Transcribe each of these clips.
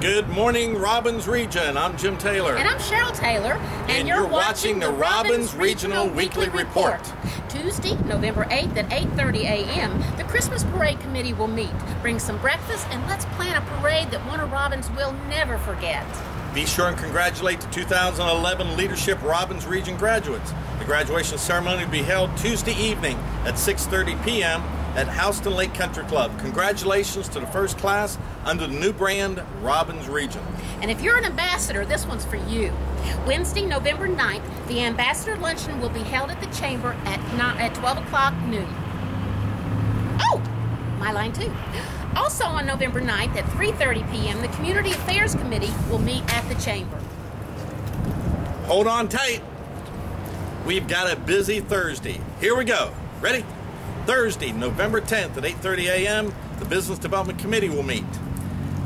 Good morning, Robins Region. I'm Jim Taylor. And I'm Cheryl Taylor. And, And you're watching the Robins Regional Weekly Report. Tuesday, November 8th at 8.30 a.m., the Christmas Parade Committee will meet. Bring some breakfast and let's plan a parade that Warner Robins will never forget. Be sure and congratulate the 2011 Leadership Robins Region graduates. The graduation ceremony will be held Tuesday evening at 6.30 p.m. at Houston Lake Country Club. Congratulations to the first class under the new brand Robins Region. And if you're an ambassador, this one's for you. Wednesday, November 9th, the ambassador luncheon will be held at the chamber at, not, at 12 o'clock noon. Oh, my line too. Also on November 9th at 3.30 p.m., the Community Affairs Committee will meet at the chamber. Hold on tight. We've got a busy Thursday. Here we go. Ready? Thursday, November 10th at 8:30 a.m., the Business Development Committee will meet.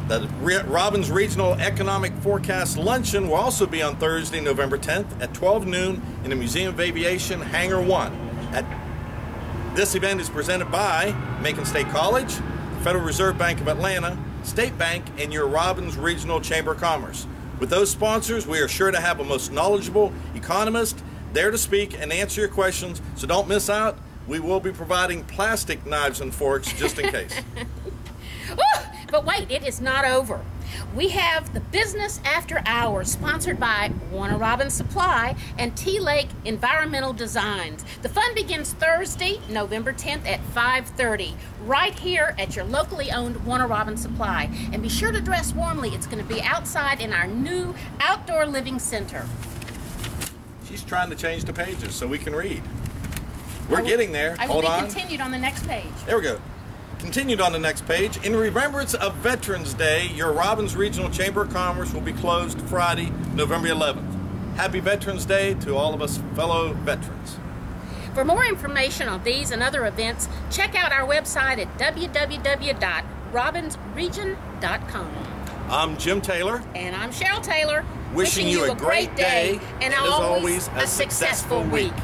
The Robins Regional Economic Forecast Luncheon will also be on Thursday, November 10th at 12 noon in the Museum of Aviation Hangar 1. At this event is presented by Macon State College, Federal Reserve Bank of Atlanta, State Bank, and your Robins Regional Chamber of Commerce. With those sponsors, we are sure to have a most knowledgeable economist there to speak and answer your questions, so don't miss out. We will be providing plastic knives and forks just in case. But wait, it is not over. We have the Business After Hours, sponsored by Warner Robins Supply and T Lake Environmental Designs. The fun begins Thursday, November 10th at 5:30, right here at your locally owned Warner Robins Supply. And be sure to dress warmly. It's going to be outside in our new outdoor living center. She's trying to change the pages so we can read. We're will- getting there. I will Hold be on. continued on the next page. There we go. Continued on the next page. In remembrance of Veterans Day, your Robins Regional Chamber of Commerce will be closed Friday, November 11th. Happy Veterans Day to all of us fellow veterans. For more information on these and other events, check out our website at www.robinsregion.com. I'm Jim Taylor. And I'm Cheryl Taylor. Wishing you a great day and, and as always, a successful week.